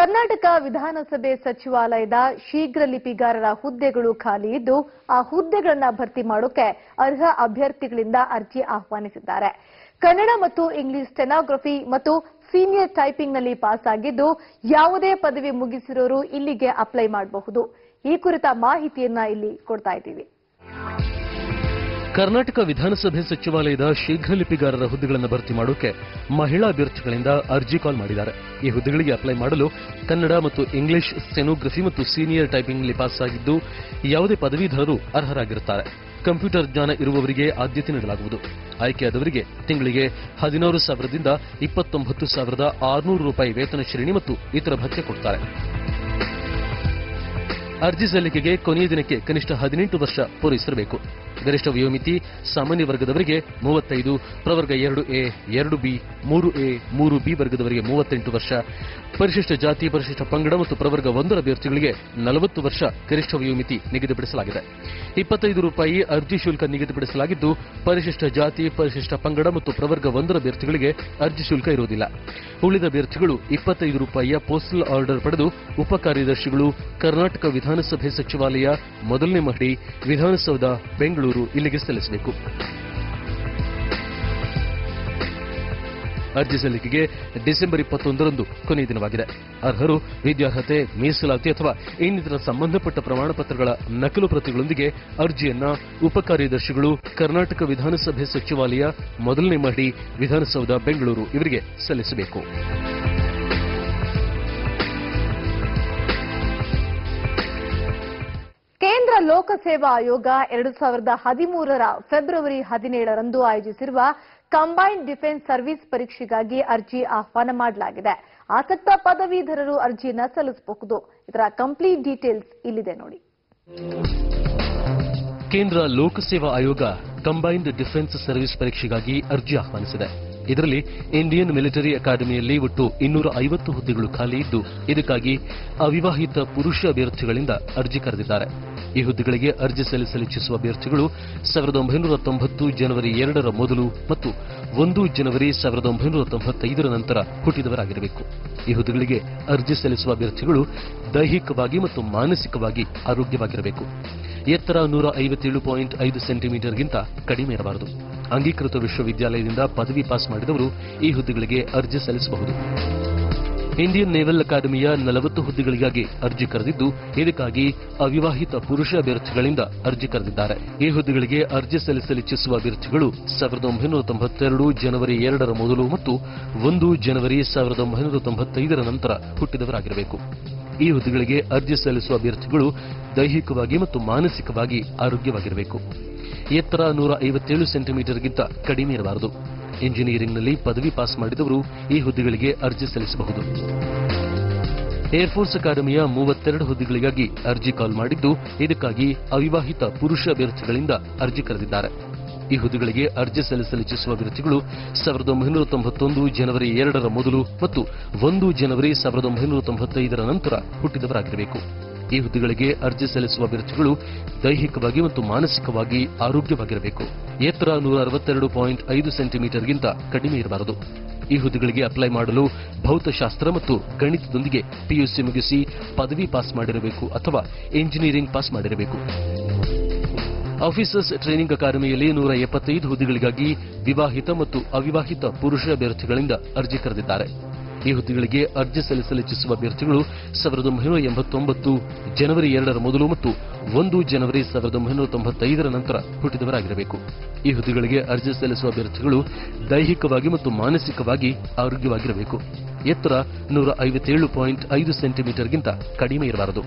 ಕರ್ನಾಟಕ ವಿಧಾನಸಭೆ ಸಚಿವಾಲಯದ ಶೀಘ್ರ ಲಿಪಿಗಾರರ ಹುದ್ದೆಗಳು ಖಾಲಿ ಇದ್ದು, ಆ ಹುದ್ದೆಗಳನ್ನು ಭರ್ತಿ ಮಾಡೋಕೆ ಅರ್ಹ ಅಭ್ಯರ್ಥಿಗಳಿಂದ ಅರ್ಜಿ ಆಹ್ವಾನಿಸಿದ್ದಾರೆ. ಕನ್ನಡ ಮತ್ತು ಇಂಗ್ಲಿಷ್ ಸ್ಟೆನಾಗ್ರಫಿ ಮತ್ತು ಸೀನಿಯರ್ ಟೈಪಿಂಗ್ನಲ್ಲಿ ಪಾಸ್ ಆಗಿದ್ದು ಯಾವುದೇ ಪದವಿ ಮುಗಿಸಿರೋರು ಇಲ್ಲಿಗೆ ಅಪ್ಲೈ ಮಾಡಬಹುದು. ಈ ಕುರಿತ ಮಾಹಿತಿಯನ್ನ ಇಲ್ಲಿ ಕೊಡ್ತಾ ಇದ್ದೀವಿ. ಕರ್ನಾಟಕ ವಿಧಾನಸಭೆ ಸಚಿವಾಲಯದ ಶೀಘ್ರಲಿಪಿಗಾರರ ಹುದ್ದೆಗಳನ್ನು ಭರ್ತಿ ಮಾಡೋಕೆ ಮಹಿಳಾ ಅಭ್ಯರ್ಥಿಗಳಿಂದ ಅರ್ಜಿ ಕಾಲ್ ಮಾಡಿದ್ದಾರೆ. ಈ ಹುದ್ದೆಗಳಿಗೆ ಅಪ್ಲೈ ಮಾಡಲು ಕನ್ನಡ ಮತ್ತು ಇಂಗ್ಲಿಷ್ ಸೆನೋಗ್ರಫಿ ಮತ್ತು ಸೀನಿಯರ್ ಟೈಪಿಂಗ್ನಲ್ಲಿ ಪಾಸ್ ಆಗಿದ್ದು, ಯಾವುದೇ ಪದವೀಧರರು ಅರ್ಹರಾಗಿರುತ್ತಾರೆ. ಕಂಪ್ಯೂಟರ್ ಜ್ಞಾನ ಇರುವವರಿಗೆ ಆದ್ಯತೆ ನೀಡಲಾಗುವುದು. ಆಯ್ಕೆಯಾದವರಿಗೆ ತಿಂಗಳಿಗೆ ಹದಿನಾರು ಸಾವಿರದಿಂದ ಇಪ್ಪತ್ತೊಂಬತ್ತು ಸಾವಿರದ ಆರುನೂರು ರೂಪಾಯಿ ವೇತನ ಶ್ರೇಣಿ ಮತ್ತು ಇತರ ಭತ್ಯೆ ಕೊಡ್ತಾರೆ. ಅರ್ಜಿ ಸಲ್ಲಿಕೆಗೆ ಕೊನೆಯ ದಿನಕ್ಕೆ ಕನಿಷ್ಠ ಹದಿನೆಂಟು ವರ್ಷ ಪೂರೈಸಿರಬೇಕು. ಗರಿಷ್ಠ ವಯೋಮಿತಿ ಸಾಮಾನ್ಯ ವರ್ಗದವರಿಗೆ ಮೂವತ್ತೈದು, ಪ್ರವರ್ಗ ಎರಡು ಎ, ಎರಡು ಬಿ, ಮೂರು ಎ, ಮೂರು ಬಿ ವರ್ಗದವರಿಗೆ ಮೂವತ್ತೆಂಟು ವರ್ಷ. ಪರಿಶಿಷ್ಟ ಜಾತಿ, ಪರಿಶಿಷ್ಟ ಪಂಗಡ ಮತ್ತು ಪ್ರವರ್ಗ ಒಂದರ ಅಭ್ಯರ್ಥಿಗಳಿಗೆ ನಲವತ್ತು ವರ್ಷ ಗರಿಷ್ಠ ವಯೋಮಿತಿ ನಿಗದಿಪಡಿಸಲಾಗಿದೆ. ಇಪ್ಪತ್ತೈದು ರೂಪಾಯಿ ಅರ್ಜಿ ಶುಲ್ಕ ನಿಗದಿಪಡಿಸಲಾಗಿದ್ದು, ಪರಿಶಿಷ್ಟ ಜಾತಿ, ಪರಿಶಿಷ್ಟ ಪಂಗಡ ಮತ್ತು ಪ್ರವರ್ಗ ಒಂದರ ಅಭ್ಯರ್ಥಿಗಳಿಗೆ ಅರ್ಜಿ ಶುಲ್ಕ ಇರುವುದಿಲ್ಲ. ಉಳಿದ ಅಭ್ಯರ್ಥಿಗಳು ಇಪ್ಪತ್ತೈದು ರೂಪಾಯಿಯ ಪೋಸ್ಟಲ್ ಆರ್ಡರ್ ಪಡೆದು ಉಪ ಕಾರ್ಯದರ್ಶಿಗಳು ಕರ್ನಾಟಕ ವಿಧಾನಸಭೆ ಸಚಿವಾಲಯ ಮೊದಲನೇ ಮಹಡಿ, ವಿಧಾನಸೌಧ, ಬೆಂಗಳೂರು ಇಲ್ಲಿಗೆ ಸಲ್ಲಿಸಬೇಕು. ಅರ್ಜಿ ಸಲ್ಲಿಕೆಗೆ ಡಿಸೆಂಬರ್ ಇಪ್ಪತ್ತೊಂದರಂದು ಕೊನೆಯ ದಿನವಾಗಿದೆ. ಅರ್ಹರು, ವಿದ್ಯಾರ್ಹತೆ, ಮೀಸಲಾತಿ ಅಥವಾ ಇನ್ನಿತರ ಸಂಬಂಧಪಟ್ಟ ಪ್ರಮಾಣ ಪತ್ರಗಳ ನಕಲು ಪ್ರತಿಗಳೊಂದಿಗೆ ಅರ್ಜಿಯನ್ನ ಉಪಕಾರ್ಯದರ್ಶಿಗಳು, ಕರ್ನಾಟಕ ವಿಧಾನಸಭೆ ಸಚಿವಾಲಯ, ಮೊದಲನೇ ಮಹಡಿ ವಿಧಾನಸೌಧ, ಬೆಂಗಳೂರು ಇವರಿಗೆ ಸಲ್ಲಿಸಬೇಕು. ಲೋಕಸೇವಾ ಆಯೋಗ ಎರಡು ಸಾವಿರದ ಹದಿಮೂರರ ಫೆಬ್ರವರಿ ಹದಿನೇಳರಂದು ಆಯೋಜಿಸಿರುವ ಕಂಬೈನ್ಡ್ ಡಿಫೆನ್ಸ್ ಸರ್ವಿಸ್ ಪರೀಕ್ಷೆಗಾಗಿ ಅರ್ಜಿ ಆಹ್ವಾನ ಮಾಡಲಾಗಿದೆ. ಆಸಕ್ತ ಪದವೀಧರರು ಅರ್ಜಿಯನ್ನು ಸಲ್ಲಿಸಬಹುದು ಇದರ ಕಂಪ್ಲೀಟ್ ಡೀಟೇಲ್ಸ್ ಇಲ್ಲಿದೆ ನೋಡಿ. ಕೇಂದ್ರ ಲೋಕಸೇವಾ ಆಯೋಗ ಕಂಬೈನ್ಡ್ ಡಿಫೆನ್ಸ್ ಸರ್ವಿಸ್ ಪರೀಕ್ಷೆಗಾಗಿ ಅರ್ಜಿ ಆಹ್ವಾನಿಸಿದೆ. ಇದರಲ್ಲಿ ಇಂಡಿಯನ್ ಮಿಲಿಟರಿ ಅಕಾಡೆಮಿಯಲ್ಲಿ ಒಟ್ಟು ಇನ್ನೂರ ಐವತ್ತು ಹುದ್ದೆಗಳು ಖಾಲಿ ಇದ್ದು, ಇದಕ್ಕಾಗಿ ಅವಿವಾಹಿತ ಪುರುಷ ಅಭ್ಯರ್ಥಿಗಳಿಂದ ಅರ್ಜಿ ಕರೆದಿದ್ದಾರೆ. ಈ ಹುದ್ದೆಗಳಿಗೆ ಅರ್ಜಿ ಸಲ್ಲಿಸಲು ಇಚ್ಛಿಸುವ ಅಭ್ಯರ್ಥಿಗಳು ಸಾವಿರದ ಒಂಬೈನೂರ ತೊಂಬತ್ತು ಜನವರಿ ಎರಡರ ಮೊದಲು ಮತ್ತು ಒಂದು ಜನವರಿ ಸಾವಿರದ ಒಂಬೈನೂರ ತೊಂಬತ್ತೈದರ ನಂತರ ಹುಟ್ಟಿದವರಾಗಿರಬೇಕು. ಈ ಹುದ್ದೆಗಳಿಗೆ ಅರ್ಜಿ ಸಲ್ಲಿಸುವ ಅಭ್ಯರ್ಥಿಗಳು ದೈಹಿಕವಾಗಿ ಮತ್ತು ಮಾನಸಿಕವಾಗಿ ಆರೋಗ್ಯವಾಗಿರಬೇಕು. ಎತ್ತರ ನೂರ ಐವತ್ತೇಳು ಪಾಯಿಂಟ್ ಐದು ಸೆಂಟಿಮೀಟರ್ಗಿಂತ ಕಡಿಮೆ ಇರಬಾರದು. ಅಂಗೀಕೃತ ವಿಶ್ವವಿದ್ಯಾಲಯದಿಂದ ಪದವಿ ಪಾಸ್ ಮಾಡಿದವರು ಈ ಹುದ್ದೆಗಳಿಗೆ ಅರ್ಜಿ ಸಲ್ಲಿಸಬಹುದು. ಇಂಡಿಯನ್ ನೇವಲ್ ಅಕಾಡೆಮಿಯ ನಲವತ್ತು ಹುದ್ದೆಗಳಿಗಾಗಿ ಅರ್ಜಿ ಕರೆದಿದ್ದು, ಇದಕ್ಕಾಗಿ ಅವಿವಾಹಿತ ಪುರುಷ ಅಭ್ಯರ್ಥಿಗಳಿಂದ ಅರ್ಜಿ ಕರೆದಿದ್ದಾರೆ. ಈ ಹುದ್ದೆಗಳಿಗೆ ಅರ್ಜಿ ಸಲ್ಲಿಸಲು ಇಚ್ಛಿಸುವ ಅಭ್ಯರ್ಥಿಗಳು ಸಾವಿರದ ಒಂಬೈನೂರ ತೊಂಬತ್ತೆರಡು ಜನವರಿ ಎರಡರ ಮೊದಲು ಮತ್ತು ಒಂದು ಜನವರಿ ಸಾವಿರದ ಒಂಬೈನೂರ ತೊಂಬತ್ತೈದರ ನಂತರ ಹುಟ್ಟಿದವರಾಗಿರಬೇಕು. ಈ ಹುದ್ದೆಗಳಿಗೆ ಅರ್ಜಿ ಸಲ್ಲಿಸುವ ಅಭ್ಯರ್ಥಿಗಳು ದೈಹಿಕವಾಗಿ ಮತ್ತು ಮಾನಸಿಕವಾಗಿ ಆರೋಗ್ಯವಾಗಿರಬೇಕು. ಎತ್ತರ ನೂರ ಐವತ್ತೇಳು ಸೆಂಟಿಮೀಟರ್ಗಿಂತ ಕಡಿಮೆ ಇರಬಾರದು. ಇಂಜಿನಿಯರಿಂಗ್ನಲ್ಲಿ ಪದವಿ ಪಾಸ್ ಮಾಡಿದವರು ಈ ಹುದ್ದೆಗಳಿಗೆ ಅರ್ಜಿ ಸಲ್ಲಿಸಬಹುದು. ಏರ್ಫೋರ್ಸ್ ಅಕಾಡೆಮಿಯ ಮೂವತ್ತೆರಡು ಹುದ್ದೆಗಳಿಗಾಗಿ ಅರ್ಜಿ ಕಾಲ್ ಮಾಡಿದ್ದು, ಇದಕ್ಕಾಗಿ ಅವಿವಾಹಿತ ಪುರುಷ ಅಭ್ಯರ್ಥಿಗಳಿಂದ ಅರ್ಜಿ ಕರೆದಿದ್ದಾರೆ. ಈ ಹುದ್ದೆಗಳಿಗೆ ಅರ್ಜಿ ಸಲ್ಲಿಸಲು ಇಚ್ಛಿಸುವ ಅಭ್ಯರ್ಥಿಗಳು ಸಾವಿರದ ಒಂಬೈನೂರ ತೊಂಬತ್ತೊಂದು ಜನವರಿ ಎರಡರ ಮೊದಲು ಮತ್ತು ಒಂದು ಜನವರಿ ಸಾವಿರದ ಒಂಬೈನೂರ ತೊಂಬತ್ತೈದರ ನಂತರ ಹುಟ್ಟಿದವರಾಗಿರಬೇಕು. ಈ ಹುದ್ದೆಗಳಿಗೆ ಅರ್ಜಿ ಸಲ್ಲಿಸುವ ಅಭ್ಯರ್ಥಿಗಳು ದೈಹಿಕವಾಗಿ ಮತ್ತು ಮಾನಸಿಕವಾಗಿ ಆರೋಗ್ಯವಾಗಿರಬೇಕು. ಎತ್ತರ ನೂರ ಅರವತ್ತೆರಡು ಪಾಯಿಂಟ್ ಐದು ಸೆಂಟಿಮೀಟರ್ಗಿಂತ ಕಡಿಮೆ ಇರಬಾರದು. ಈ ಹುದ್ದೆಗಳಿಗೆ ಅಪ್ಲೈ ಮಾಡಲು ಭೌತಶಾಸ್ತ್ರ ಮತ್ತು ಗಣಿತದೊಂದಿಗೆ ಪಿಯುಸಿ ಮುಗಿಸಿ ಪದವಿ ಪಾಸ್ ಮಾಡಿರಬೇಕು ಅಥವಾ ಇಂಜಿನಿಯರಿಂಗ್ ಪಾಸ್ ಮಾಡಿರಬೇಕು. ಆಫೀಸರ್ಸ್ ಟ್ರೈನಿಂಗ್ ಅಕಾಡೆಮಿಯಲ್ಲಿ ನೂರ ಎಪ್ಪತ್ತೈದು ಹುದ್ದೆಗಳಿಗಾಗಿ ವಿವಾಹಿತ ಮತ್ತು ಅವಿವಾಹಿತ ಪುರುಷ ಅಭ್ಯರ್ಥಿಗಳಿಂದ ಅರ್ಜಿ ಕರೆದಿದ್ದಾರೆ. ಈ ಹುದ್ದೆಗಳಿಗೆ ಅರ್ಜಿ ಸಲ್ಲಿಸಲು ಇಚ್ಛಿಸುವ ಅಭ್ಯರ್ಥಿಗಳು ಸಾವಿರದ ಒಂಬೈನೂರ ಎಂಬತ್ತೊಂಬತ್ತು ಜನವರಿ ಎರಡರ ಮೊದಲು ಮತ್ತು ಒಂದು ಜನವರಿ ಸಾವಿರದ ಒಂಬೈನೂರ ತೊಂಬತ್ತೈದರ ನಂತರ ಹುಟ್ಟಿದವರಾಗಿರಬೇಕು. ಈ ಹುದ್ದೆಗಳಿಗೆ ಅರ್ಜಿ ಸಲ್ಲಿಸುವ ಅಭ್ಯರ್ಥಿಗಳು ದೈಹಿಕವಾಗಿ ಮತ್ತು ಮಾನಸಿಕವಾಗಿ ಆರೋಗ್ಯವಾಗಿರಬೇಕು. ಎತ್ತರ ನೂರ ಐವತ್ತೇಳು ಪಾಯಿಂಟ್ ಐದು ಸೆಂಟಿಮೀಟರ್ಗಿಂತ ಕಡಿಮೆ ಇರಬಾರದು.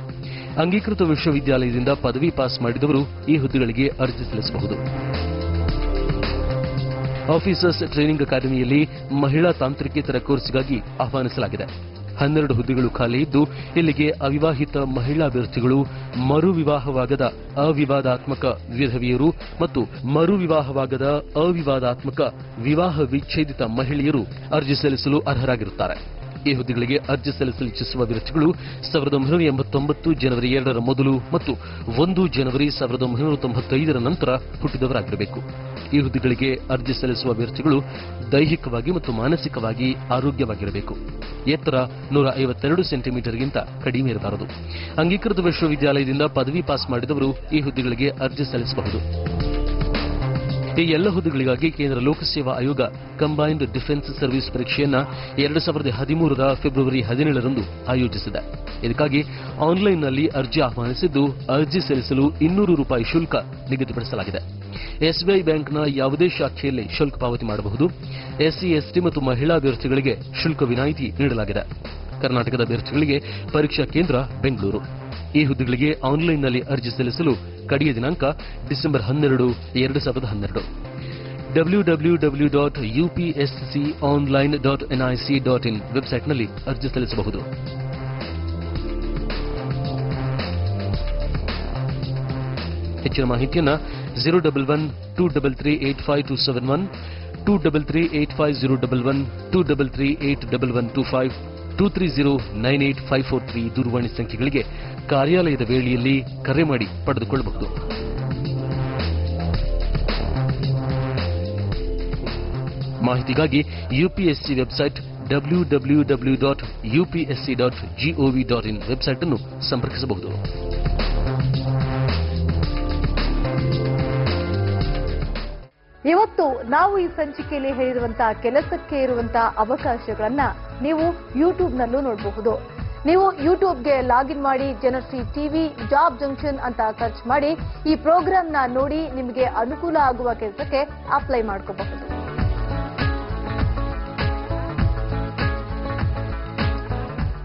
ಅಂಗೀಕೃತ ವಿಶ್ವವಿದ್ಯಾಲಯದಿಂದ ಪದವಿ ಪಾಸ್ ಮಾಡಿದವರು ಈ ಹುದ್ದೆಗಳಿಗೆ ಅರ್ಜಿ ಸಲ್ಲಿಸಬಹುದು. ಆಫೀಸರ್ಸ್ ಟ್ರೈನಿಂಗ್ ಅಕಾಡೆಮಿಯಲ್ಲಿ ಮಹಿಳಾ ತಾಂತ್ರಿಕೇತರ ಕೋರ್ಸ್ಗಾಗಿ ಆಹ್ವಾನಿಸಲಾಗಿದೆ. ಹನ್ನೆರಡು ಹುದ್ದೆಗಳು ಖಾಲಿ ಇದ್ದು, ಇಲ್ಲಿಗೆ ಅವಿವಾಹಿತ ಮಹಿಳಾ ಅಭ್ಯರ್ಥಿಗಳು ಮರು ವಿವಾಹವಾಗದ ಅವಿವಾದಾತ್ಮಕ ವಿಧವಿಯರು ಮತ್ತು ಮರು ವಿವಾಹವಾಗದ ಅವಿವಾದಾತ್ಮಕ ವಿವಾಹ ವಿಚ್ಛೇದಿತ ಮಹಿಳೆಯರು ಅರ್ಜಿ ಸಲ್ಲಿಸಲು ಅರ್ಹರಾಗಿರುತ್ತಾರೆ. ಈ ಹುದ್ದೆಗಳಿಗೆ ಅರ್ಜಿ ಸಲ್ಲಿಸಲು ಇಚ್ಛಿಸುವ ಅಭ್ಯರ್ಥಿಗಳು ಸಾವಿರದ ಒಂಬೈನೂರ ಎಂಬತ್ತೊಂಬತ್ತು ಜನವರಿ ಎರಡರ ಮೊದಲು ಮತ್ತು ಒಂದು ಜನವರಿ ಸಾವಿರದ ಒಂಬೈನೂರ ತೊಂಬತ್ತೈದರ ನಂತರ ಹುಟ್ಟಿದವರಾಗಿರಬೇಕು. ಈ ಹುದ್ದೆಗಳಿಗೆ ಅರ್ಜಿ ಸಲ್ಲಿಸುವ ಅಭ್ಯರ್ಥಿಗಳು ದೈಹಿಕವಾಗಿ ಮತ್ತು ಮಾನಸಿಕವಾಗಿ ಆರೋಗ್ಯವಾಗಿರಬೇಕು. ಎತ್ತರ ನೂರ ಐವತ್ತೆರಡು ಸೆಂಟಿಮೀಟರ್ಗಿಂತ ಕಡಿಮೆ ಇರಬಾರದು. ಅಂಗೀಕೃತ ವಿಶ್ವವಿದ್ಯಾಲಯದಿಂದ ಪದವಿ ಪಾಸ್ ಮಾಡಿದವರು ಈ ಹುದ್ದೆಗಳಿಗೆ ಅರ್ಜಿ ಸಲ್ಲಿಸಬಹುದು. ಈ ಎಲ್ಲ ಹುದ್ದೆಗಳಿಗಾಗಿ ಕೇಂದ್ರ ಲೋಕಸೇವಾ ಆಯೋಗ ಕಂಬೈನ್ಡ್ ಡಿಫೆನ್ಸ್ ಸರ್ವಿಸ್ ಪರೀಕ್ಷೆಯನ್ನು ಎರಡು ಸಾವಿರದ ಹದಿಮೂರರ ಫೆಬ್ರವರಿ ಹದಿನೇಳರಂದು ಆಯೋಜಿಸಿದೆ. ಇದಕ್ಕಾಗಿ ಆನ್ಲೈನ್ನಲ್ಲಿ ಅರ್ಜಿ ಆಹ್ವಾನಿಸಿದ್ದು, ಅರ್ಜಿ ಸಲ್ಲಿಸಲು ಇನ್ನೂರು ರೂಪಾಯಿ ಶುಲ್ಕ ನಿಗದಿಪಡಿಸಲಾಗಿದೆ. ಎಸ್ಬಿಐ ಬ್ಯಾಂಕ್ನ ಯಾವುದೇ ಶಾಖೆಯಲ್ಲಿ ಶುಲ್ಕ ಪಾವತಿ ಮಾಡಬಹುದು. ಎಸ್ಸಿ, ಎಸ್ಟಿ ಮತ್ತು ಮಹಿಳಾ ಅಭ್ಯರ್ಥಿಗಳಿಗೆ ಶುಲ್ಕ ವಿನಾಯಿತಿ ನೀಡಲಾಗಿದೆ. ಕರ್ನಾಟಕದ ಅಭ್ಯರ್ಥಿಗಳಿಗೆ ಪರೀಕ್ಷಾ ಕೇಂದ್ರ ಬೆಂಗಳೂರು. ಈ ಹುದ್ದೆಗಳಿಗೆ ಆನ್ಲೈನ್ನಲ್ಲಿ ಅರ್ಜಿ ಸಲ್ಲಿಸಲು ಕಡೆಯ ದಿನಾಂಕ ಡಿಸೆಂಬರ್ ಹನ್ನೆರಡು, ಎರಡು ಸಾವಿರದ ಹನ್ನೆರಡು. W W W dot UPSC online dot NIC dot in ವೆಬ್ಸೈಟ್ನಲ್ಲಿ ಅರ್ಜಿ ಸಲ್ಲಿಸಬಹುದು. ಹೆಚ್ಚಿನ ಮಾಹಿತಿಯನ್ನ zero double one two double three eight five two seven one two double three eight five zero double one two double three eight double one two five two three zero nine eight five four three ದೂರವಾಣಿ ಸಂಖ್ಯೆಗಳಿಗೆ ಕಾರ್ಯಾಲಯದ ವೇಳೆಯಲ್ಲಿ ಕರೆ ಮಾಡಿ ಪಡೆದುಕೊಳ್ಳಬಹುದು. ಮಾಹಿತಿಗಾಗಿ UPSC website W W W dot UPSC dot GOV dot in website ಅನ್ನು ಸಂಪರ್ಕಿಸಬಹುದು. ಇವತ್ತು ನಾವು ಈ ಸಂಚಿಕೆಯಲ್ಲಿ ಹೇಳಿರುವಂತಹ ಕೆಲಸಕ್ಕೆ ಇರುವಂತಹ ಅವಕಾಶಗಳನ್ನ ನೀವು ಯೂಟ್ಯೂಬ್ನಲ್ಲೂ ನೋಡಬಹುದು. ನೀವು ಯೂಟ್ಯೂಬ್ಗೆ ಲಾಗಿನ್ ಮಾಡಿ ಜನಶ್ರೀ ಟಿವಿ ಜಾಬ್ ಜಂಕ್ಷನ್ ಅಂತ ಸರ್ಚ್ ಮಾಡಿ ಈ ಪ್ರೋಗ್ರಾಂನ ನೋಡಿ ನಿಮಗೆ ಅನುಕೂಲ ಆಗುವ ಕೆಲಸಕ್ಕೆ ಅಪ್ಲೈ ಮಾಡ್ಕೋಬಹುದು.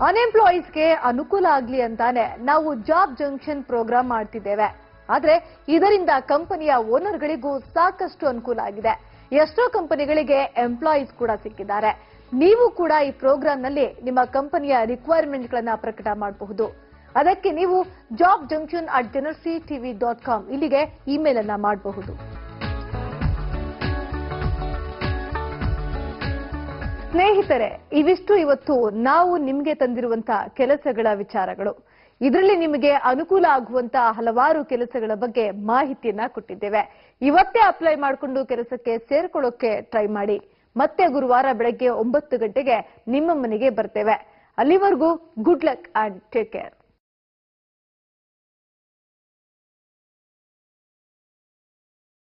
ಅನ್ಎಂಪ್ಲಾಯೀಸ್ಗೆ ಅನುಕೂಲ ಆಗ್ಲಿ ಅಂತಾನೆ ನಾವು ಜಾಬ್ ಜಂಕ್ಷನ್ ಪ್ರೋಗ್ರಾಮ್ ಮಾಡ್ತಿದ್ದೇವೆ. ಆದ್ರೆ ಇದರಿಂದ ಕಂಪನಿಯ ಓನರ್ಗಳಿಗೂ ಸಾಕಷ್ಟು ಅನುಕೂಲ ಆಗಿದೆ. ಎಷ್ಟೋ ಕಂಪನಿಗಳಿಗೆ ಎಂಪ್ಲಾಯೀಸ್ ಕೂಡ ಸಿಕ್ಕಿದ್ದಾರೆ. ನೀವು ಕೂಡ ಈ ಪ್ರೋಗ್ರಾಂನಲ್ಲಿ ನಿಮ್ಮ ಕಂಪನಿಯ ರಿಕ್ವೈರ್ಮೆಂಟ್ಗಳನ್ನ ಪ್ರಕಟ ಮಾಡಬಹುದು. ಅದಕ್ಕೆ ನೀವು job junction at Janashri TV dot com ಇಲ್ಲಿಗೆ ಇಮೇಲ್ ಅನ್ನ ಮಾಡಬಹುದು. ಸ್ನೇಹಿತರೆ ಇವಿಷ್ಟು ಇವತ್ತು ನಾವು ನಿಮಗೆ ತಂದಿರುವಂತಹ ಕೆಲಸಗಳ ವಿಚಾರಗಳು. ಇದರಲ್ಲಿ ನಿಮಗೆ ಅನುಕೂಲ ಆಗುವಂತಹ ಹಲವಾರು ಕೆಲಸಗಳ ಬಗ್ಗೆ ಮಾಹಿತಿಯನ್ನ ಕೊಟ್ಟಿದ್ದೇವೆ. ಇವತ್ತೇ ಅಪ್ಲೈ ಮಾಡಿಕೊಂಡು ಕೆಲಸಕ್ಕೆ ಸೇರ್ಕೊಳ್ಳೋಕೆ ಟ್ರೈ ಮಾಡಿ. ಮತ್ತೆ ಗುರುವಾರ ಬೆಳಗ್ಗೆ ಒಂಬತ್ತು ಗಂಟೆಗೆ ನಿಮ್ಮ ಮನೆಗೆ ಬರ್ತೇವೆ. ಅಲ್ಲಿವರೆಗೂ good luck and take care